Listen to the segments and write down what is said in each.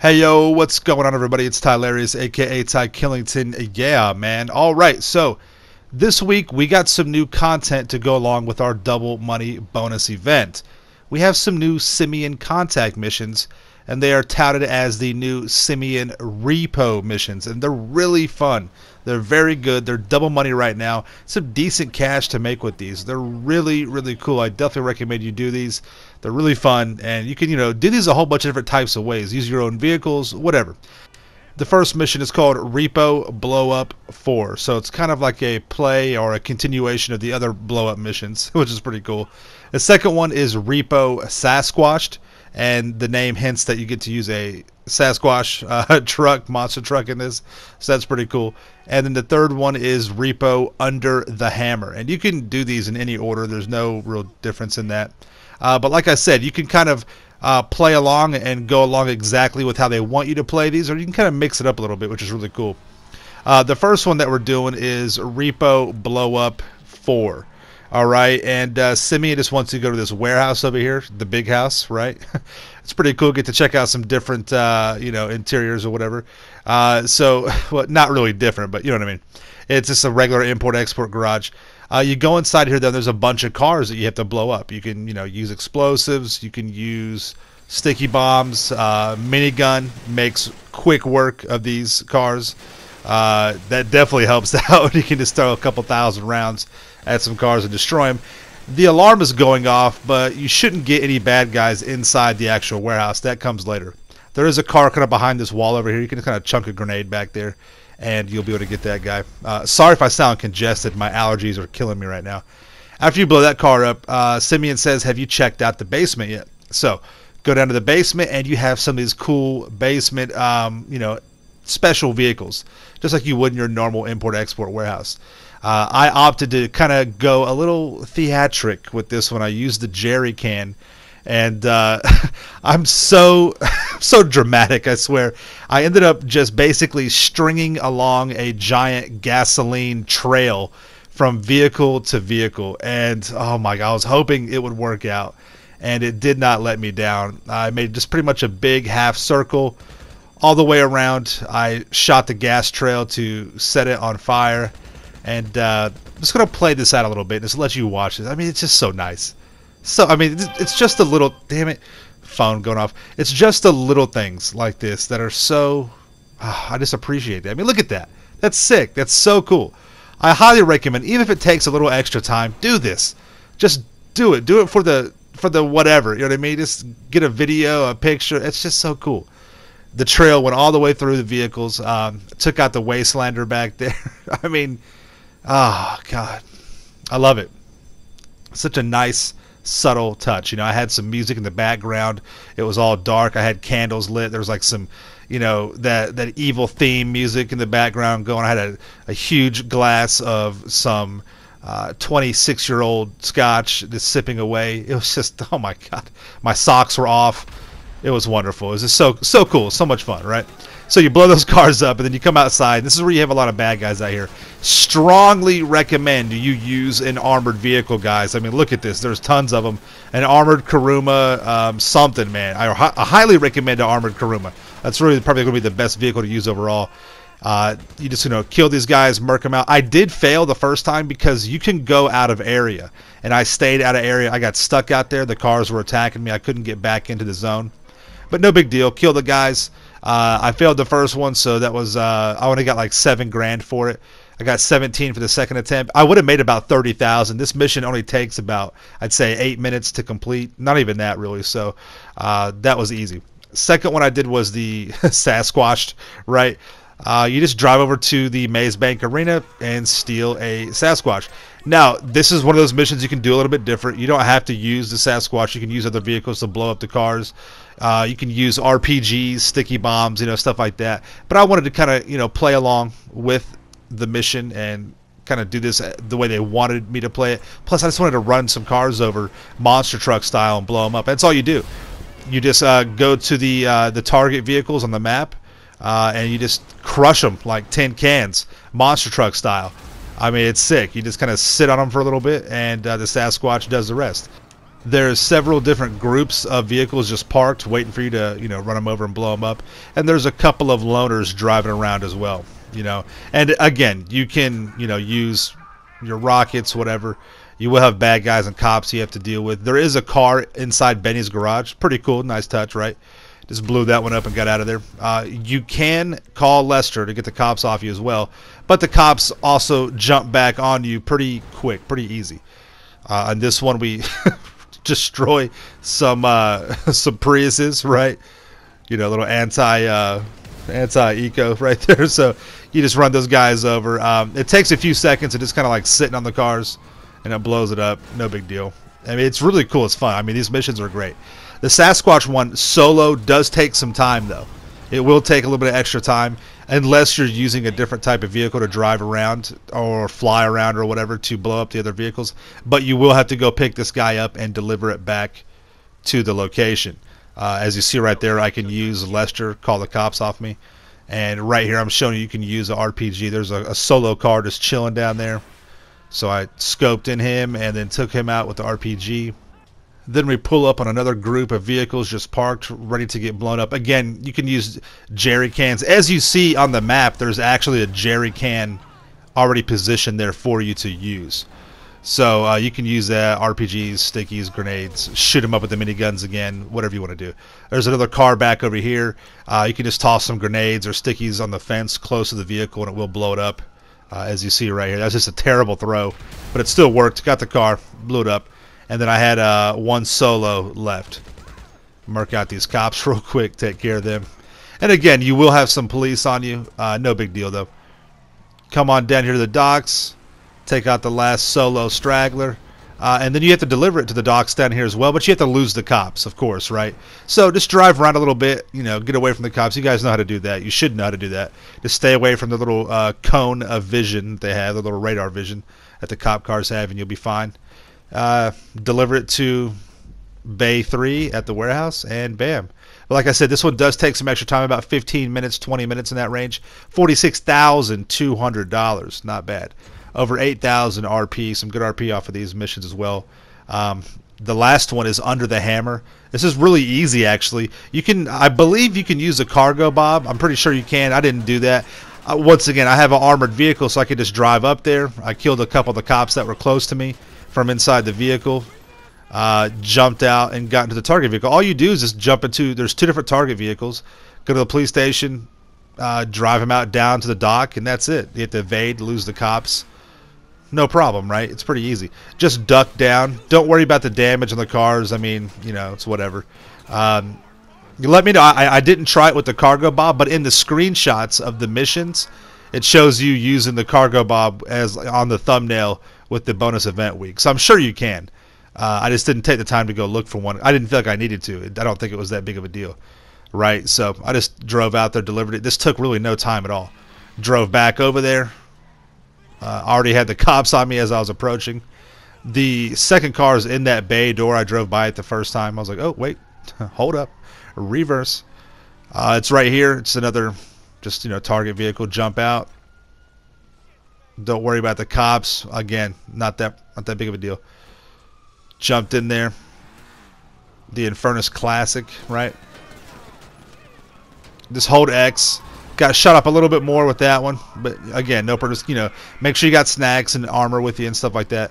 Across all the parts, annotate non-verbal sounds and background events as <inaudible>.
Hey yo, what's going on everybody? It's Tylarious, aka Ty Killington. Yeah, man. Alright, so this week we got some new content to go along with our double money bonus event. We have some new Simeon contact missions, and they are touted as the new Simeon repo missions, and they're really fun. They're very good. They're double money right now. Some decent cash to make with these. They're really, really cool. I definitely recommend you do these. They're really fun, and you can, you know, do these a whole bunch of different types of ways. Use your own vehicles, whatever. The first mission is called Repo Blow Up 4. So it's kind of like a play or a continuation of the other blow up missions, <laughs> which is pretty cool. The second one is Repo Sasquatched, and the name hints that you get to use a Sasquatch <laughs> uh, truck, monster truck in this. So that's pretty cool. And then the third one is Repo Under the Hammer. And you can do these in any order, there's no real difference in that. Uh, but like I said, you can kind of uh, play along and go along exactly with how they want you to play these, or you can kind of mix it up a little bit, which is really cool. Uh, the first one that we're doing is Repo Blow Up 4. All right, and uh, Simeon just wants to go to this warehouse over here, the big house, right? <laughs> it's pretty cool. Get to check out some different, uh, you know, interiors or whatever. Uh, so, <laughs> well, not really different, but you know what I mean. It's just a regular import-export garage. Uh, you go inside here, then there's a bunch of cars that you have to blow up. You can, you know, use explosives. You can use sticky bombs. Uh, minigun makes quick work of these cars. Uh, that definitely helps <laughs> out. you can just throw a couple thousand rounds at some cars and destroy them. The alarm is going off, but you shouldn't get any bad guys inside the actual warehouse. That comes later. There is a car kind of behind this wall over here. You can kind of chunk a grenade back there and you'll be able to get that guy. Uh, sorry if I sound congested. My allergies are killing me right now. After you blow that car up, uh, Simeon says, "Have you checked out the basement yet?" So go down to the basement, and you have some of these cool basement, um, you know, special vehicles, just like you would in your normal import-export warehouse. Uh, I opted to kind of go a little theatric with this one. I used the jerry can and uh, <laughs> I'm so <laughs> so dramatic. I swear. I ended up just basically stringing along a giant gasoline trail from vehicle to vehicle, and oh my god, I was hoping it would work out, and it did not let me down. I made just pretty much a big half circle all the way around. I shot the gas trail to set it on fire, and uh, I'm just gonna play this out a little bit, just let you watch this. I mean, it's just so nice. So I mean, it's just a little. Damn it, phone going off. It's just the little things like this that are so. Uh, I just appreciate that. I mean, look at that. That's sick. That's so cool. I highly recommend, even if it takes a little extra time, do this. Just do it. Do it for the for the whatever. You know what I mean? Just get a video, a picture. It's just so cool. The trail went all the way through the vehicles. Um, took out the wastelander back there. <laughs> I mean, oh god, I love it. Such a nice subtle touch. You know, I had some music in the background. It was all dark. I had candles lit. There was like some, you know, that that evil theme music in the background going. I had a, a huge glass of some 26 uh, year old scotch just sipping away. It was just, <laughs> oh my god, my socks were off. It was wonderful. It was just so so cool, so much fun, right? So you blow those <laughs> cars up, and then you come outside. This is where you have a lot of bad guys out here. Strongly recommend you use an armored vehicle, guys. I mean, look at this. There's tons of them. An armored Kuruma, um, something, man. I, I, highly recommend an armored Kuruma. That's really probably going to be the best vehicle to use overall. Uh, you just you know kill these guys, murk them out. I did fail the first time because you can go out of area, and I stayed out of area. I got stuck out there. The cars were attacking me. I couldn't get back into the zone, but no big deal. Kill the guys. Uh, I failed the first one, so that was uh, I only got like seven grand for it. I got 17 for the second attempt. I would have made about 30,000. This mission only takes about I'd say eight minutes to complete. Not even that really. So uh, that was easy. Second one I did was the <laughs> Sasquatch. Right. Uh, you just drive over to the Maze Bank Arena and steal a Sasquatch. Now, this is one of those missions you can do a little bit different. You don't have to use the Sasquatch. You can use other vehicles to blow up the cars. Uh, you can use RPGs, sticky bombs, you know, stuff like that. But I wanted to kind of, you know, play along with the mission and kind of do this the way they wanted me to play it. Plus, I just wanted to run some cars over monster truck style and blow them up. That's all you do. You just uh, go to the uh, the target vehicles on the map, uh, and you just crush them like tin cans, monster truck style. I mean, it's sick. You just kind of sit on them for a little bit, and uh, the Sasquatch does the rest. There's several different groups of vehicles just parked, waiting for you to, you know, run them over and blow them up. And there's a couple of loners driving around as well, you know. And again, you can, you know, use your rockets, whatever. You will have bad guys and cops you have to deal with. There is a car inside Benny's garage. Pretty cool, nice touch, right? Just blew that one up and got out of there. Uh, you can call Lester to get the cops off you as well, but the cops also jump back on you pretty quick, pretty easy. Uh, on this one, we <laughs> destroy some uh, <laughs> some Priuses, right? You know, a little anti uh, anti eco <laughs> right there. So you just run those guys over. Um, it takes a few seconds. It just kind of like sitting on the cars, and it blows it up. No big deal. I mean, it's really cool. It's fun. I mean, these missions are great. The Sasquatch one solo does take some time though. It will take a little bit of extra time unless you're using a different type of vehicle to drive around or fly around or whatever to blow up the other vehicles. But you will have to go pick this guy up and deliver it back to the location. Uh, as you see right there, I can use Lester, call the cops off me. And right here, I'm showing you you can use an RPG. There's a, a solo car just chilling down there. So I scoped in him and then took him out with the RPG. Then we pull up on another group of vehicles just parked, ready to get blown up. Again, you can use jerry cans. As you see on the map, there's actually a jerry can already positioned there for you to use. So uh, you can use that, RPGs, stickies, grenades, shoot them up with the miniguns again, whatever you want to do. There's another car back over here. Uh, you can just toss some grenades or stickies on the fence close to the vehicle and it will blow it up, uh, as you see right here. That's just a terrible throw, but it still worked. Got the car, blew it up and then I had uh, one solo left. Mark out these cops <laughs> real quick, take care of them. And again, you will have some police on you. Uh, no big deal though. Come on down here to the docks, take out the last solo straggler. Uh, and then you have to deliver it to the docks down here as well, but you have to lose the cops, of course, right? So just drive around a little bit, you know, get away from the cops. You guys know how to do that. You should know how to do that. Just stay away from the little uh, cone of vision they have, the little radar vision that the cop cars have, and you'll be fine uh, deliver it to Bay 3 at the warehouse, and bam. But like I said, this one does take some extra time, about 15 minutes, 20 minutes in that range. $46,200. Not bad. Over 8,000 RP, some good RP off of these missions as well. Um, the last one is Under the Hammer. This is really easy, actually. You can, I believe you can use a Cargobob I'm pretty sure you can. I didn't do that. Uh, once again, I have an armored vehicle, so I could just drive up there. I killed a couple of the cops that were close to me from inside the vehicle, uh, jumped out and got into the target vehicle. All you do is just jump into. There's two different target vehicles. Go to the police station, uh, drive them out down to the dock, and that's it. You have to evade, lose the cops. No problem, right? It's pretty easy. Just duck down. Don't worry about the damage on the cars. I mean, you know, it's whatever. Um, let me know. I, I didn't try it with the Cargobob, but in the screenshots of the missions, it shows you using the Cargobob as on the thumbnail with the bonus event week. So I'm sure you can. Uh, I just didn't take the time to go look for one. I didn't feel like I needed to. I don't think it was that big of a deal, right? So I just drove out there, delivered it. This took really no time at all. Drove back over there. Uh, already had the cops on me as I was approaching. The second car is in that bay door. I drove by it the first time. I was like, oh wait, <laughs> hold up, reverse. Uh, it's right here. It's another, just you know, target vehicle. Jump out don't worry about the cops. Again, not that not that big of a deal. Jumped in there. The Infernus Classic, right? Just hold X. Got shut up a little bit more with that one, but again, no purpose. You know, make sure you got snacks and armor with you and stuff like that.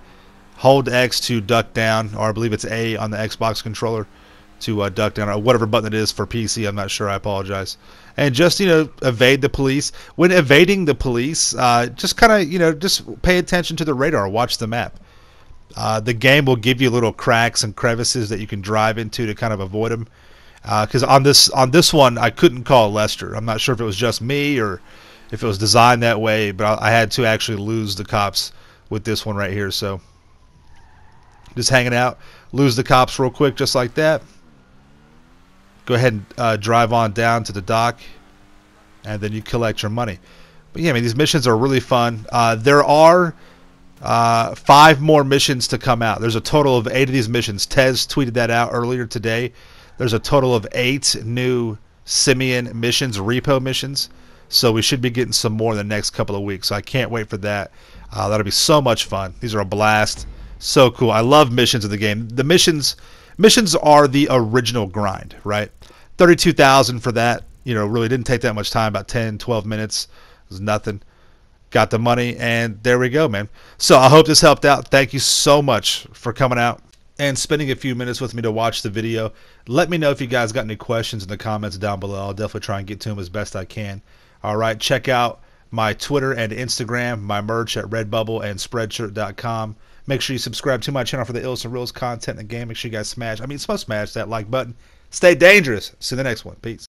Hold X to duck down, or I believe it's A on the Xbox controller to uh, duck down, or whatever button it is for PC. I'm not sure. I apologize. And just you know, evade the police. When evading the police, uh, just kind of you know, just pay attention to the radar. Watch the map. Uh, the game will give you little cracks and crevices that you can drive into to kind of avoid them. Because uh, on this on this one, I couldn't call Lester. I'm not sure if it was just me or if it was designed that way, but I, I had to actually lose the cops with this one right here. So just hanging out, lose the cops real quick, just like that go ahead and uh, drive on down to the dock, and then you collect your money. But yeah, I mean these missions are really fun. Uh, there are uh, five more missions to come out. There's a total of eight of these missions. Tez tweeted that out earlier today. There's a total of eight new Simeon missions, repo missions. So we should be getting some more in the next couple of weeks. So I can't wait for that. Uh, that'll be so much fun. These are a blast. So cool. I love missions in the game. The missions missions are the original grind, right? 32,000 for that. You know, really didn't take that much time, about 10, 12 minutes. It was nothing. Got the money and there we go, man. So I hope this helped out. Thank you so much for coming out and spending a few minutes with me to watch the video. Let me know if you guys got any questions in the comments down below. I'll definitely try and get to them as best I can. All right, check out my Twitter and Instagram, my merch at Redbubble and Spreadshirt.com. Make sure you subscribe to my channel for the ills and reels content in the game. Make sure you guys smash, I mean, smash that like button. Stay dangerous. See you in the next one. Peace.